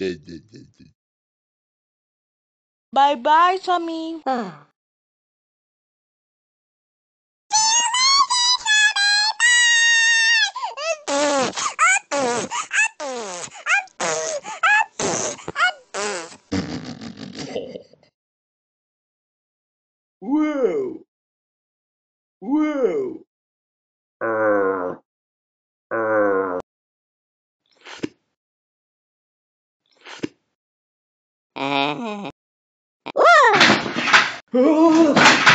Sammy. Bye bye, Tommy. Whoa. Whoa. Ah!